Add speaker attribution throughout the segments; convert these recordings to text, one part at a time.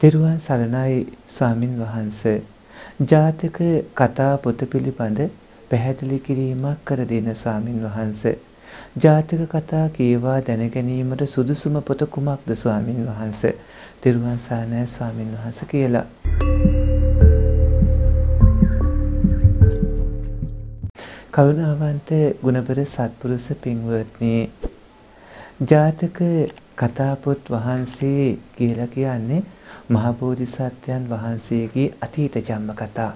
Speaker 1: තෙරුවන් සරණයි ස්වාමින් වහන්සේ. ජාතක කතා පොත පිළිබඳ පැහැදිලි කිරීමක් කර දෙන ස්වාමින් වහන්සේ. ජාතක කතා කියවා දැන ගැනීමට සුදුසුම පොත කුමක්ද ස්වාමින් වහන්සේ? තෙරුවන් සරණයි ස්වාමින් වහන්සේ කියලා. කරුණාවන්ත ගුණබර සත්පුරුෂ පින්වත්නි ජාතක කතා පොත් වහන්සේ කියලා කියන්නේ මහබෝධිසත්වයන් වහන්සේගේ අතීත ජම්ම කතා.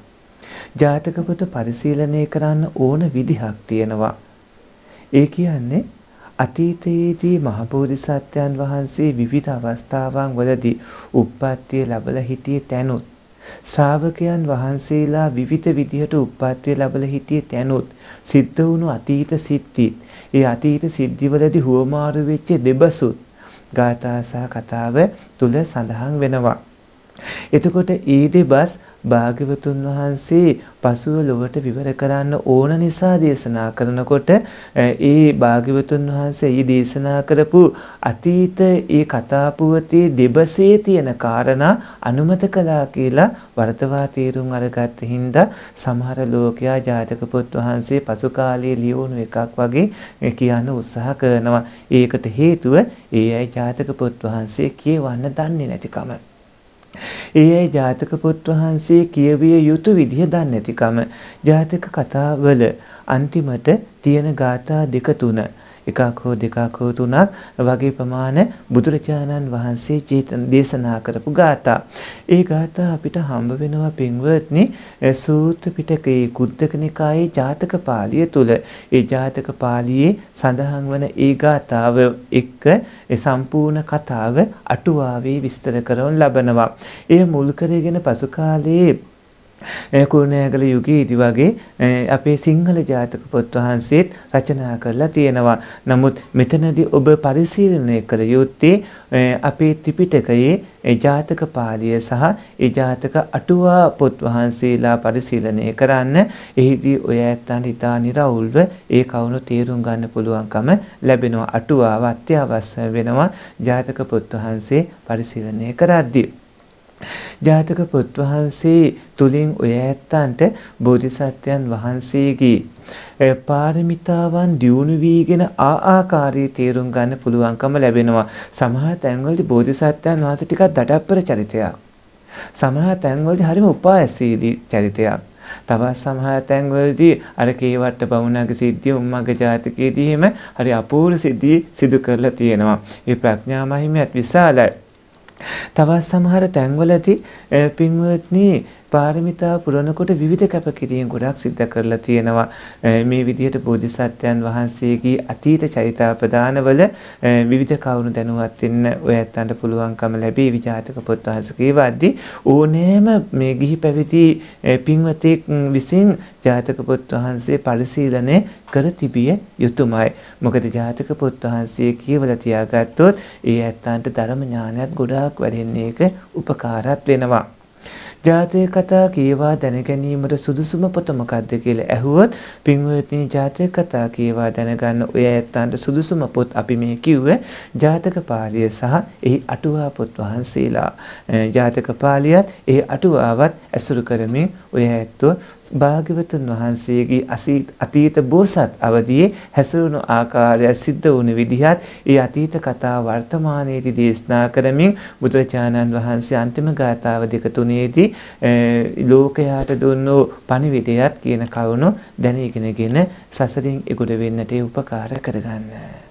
Speaker 1: ජාතක පොත පරිශීලනය කරන්න ඕන විදිහක් තියෙනවා. ඒ කියන්නේ අතීතයේදී මහබෝධිසත්වයන් වහන්සේ විවිධ අවස්ථාවන් වලදී උප්පත්තිය ලැබලා හිටියේ තැනුත් ශ්‍රාවකයන් වහන්සේලා විවිධ විදිහට උප්පත්තිය ලැබලා හිටියේ තැනුත් සිද්ධ වුණු අතීත සිද්ධිත් ඒ අතීත සිද්ධිවලදී හුවමාරු වෙච්ච දෙබසුත් ගාථා සහ කතාව තුල සඳහන් වෙනවා. එතකොට ඒ දෙබස් භාග්‍යවතුන් වහන්සේ පසුව ලොවට විවර කරන්න ඕන නිසා දේශනා කරනකොට ඒ භාග්‍යවතුන් වහන්සේ ඊ දේශනා කරපු අතීත ඒ කතා පුවතේ දෙබසේ තියෙන කාරණා අනුමත කළා කියලා වර්තවා තීරුම් අරගත්ත හින්දා සමහර ලෝකයා ජාතක පොත් වහන්සේ පසු කාලයේ ලියවුණු එකක් වගේ කියන්න උත්සාහ කරනවා. ඒකට හේතුව ඒ අය ජාතක පොත් වහන්සේ කියවන්න දන්නේ නැතිකම. ඒ අය ජාතක පොත් වහන්සේ කියවිය යුතු විදිහ දන්නේ නැතිකම ජාතක කතාවල අන්තිමට තියෙන ગાථා දෙක තුන එකක් හෝ දෙකක් හෝ තුනක් වගේ ප්‍රමාණ බුදුරජාණන් වහන්සේ දේශනා කරපු ගාථා. ඒ ගාථා අපිට හම්බ වෙනවා පින්වත්නි සූත්‍ර පිටකයේ කුද්දක නිකායේ ජාතක පාළිය තුල. ඒ ජාතක පාළියේ සඳහන් වන ඒ ගාථාව එක්ක ඒ සම්පූර්ණ කතාව අටුවාවේ විස්තර කරන ලබනවා. එය මුල් කරගෙන පසු කාලයේ කුරුණෑගල යුගයේදී වගේ අපේ සිංහල ජාතක පොත් වහන්සේත් රචනා කරලා තියෙනවා. නමුත් මෙතනදී ඔබ පරිශීලනය කළ යුත්තේ අපේ ත්‍රිපිටකයේ ජාතක පාළිය සහ ඒ ජාතක අටුවා පොත් වහන්සේලා පරිශීලනය කරන්න. එහිදී ඔය ඇත්තන්ට ඉතා නිරවුල්ව ඒ කවුණු තේරුම් ගන්න පුළුවන්කම ලැබෙනවා. අටුවාව අත්‍යවශ්‍ය වෙනවා ජාතක පොත් වහන්සේ පරිශීලනය කරද්දී. ජාතක පොත් වහන්සේ තුලින් ඔය ඇත්තන්ට බෝධිසත්වයන් වහන්සේගේ පාරමිතාවන් දියුණු වීගෙන ආආකාරී තේරුම් ගන්න පුළුවන්කම ලැබෙනවා. සමහර තැන්වලදී බෝධිසත්වයන් වහන්සේ ටිකක් දඩප්පර චරිතයක්. සමහර තැන්වලදී හරිම උපායසීදී චරිතයක්. තවත් සමහර තැන්වලදී අර කේවට්ට බවුණගේ සිද්ධිය උම්මගේ ජාතකයේදී එහෙම හරි අපූර්ව සිද්ධි සිදු කරලා තියෙනවා. ඒ ප්‍රඥා මහිමයත් විශාලයි. තවත් සමහර තැන්වලදී පින්වත්නි පාරමිතා පුරනකොට විවිධ කැපකිරීම් ගොඩක් සිද්ධ කරලා තියෙනවා. මේ විදිහට බෝධිසත්වයන් වහන්සේගේ අතීත චරිතාපදානවල විවිධ කවුණු දැනුවත් වෙන්න ඔය ඇත්තන්ට පුළුවන්කම ලැබී විජාතක පොත් වහන්සේ වද්දී ඕනෑම මේ ගිහි පැවිදි පින්වතෙක් විසින් ජාතක පොත් වහන්සේ පරිශීලනය කර තිබිය යුතුයමයි. මොකද ජාතක පොත් වහන්සේ කියවලා තියාගත්තොත් ඒ ඇත්තන්ට ධර්ම ඥානයත් ගොඩාක් වැඩෙන්න ඒක උපකාරත් වෙනවා. ජාතක කතා කියවා දැන ගැනීමට සුදුසුම පොත මොකක්ද කියලා ඇහුවොත් පින්වත්නි ජාතක කතා කියවා දැනගන්න ඔය ඇත්තන්ට සුදුසුම පොත් අපි මේ කිව්වේ ජාතක පාළිය සහ එහි අටුවා පොත් වහන්සේලා. ජාතක පාළියත් එහි අටුවාවත් ඇසුරු කරමින් ඔය ඇත්තෝ භාග්‍යවතුන් වහන්සේගේ අතීත බෝසත් අවදියේ හැසිරුණු ආකාරය සිද්ධ වුණු විදිහත් ඒ අතීත කතා වර්තමානයේදී දේශනා කරමින් බුදුරජාණන් වහන්සේ අන්තිම ගාථාව දෙක තුනේදී ලෝකයාට දුන්නු පණිවිඩයත් කියන කරුණු දැන ඉගෙනගෙන සසරින් එගොඩ වෙන්නට උපකාර කරගන්න.